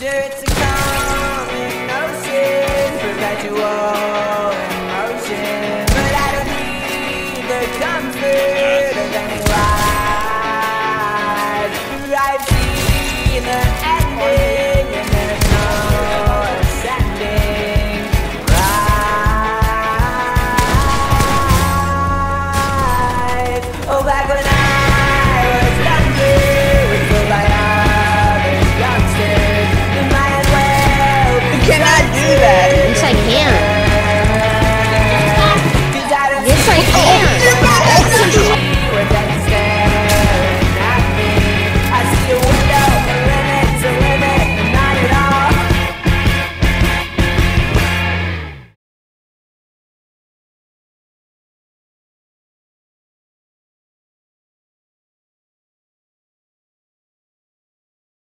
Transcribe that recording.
sure Shirts are calm emotions, perpetual emotions. But I don't need the comfort of any lies. I've seen the ending.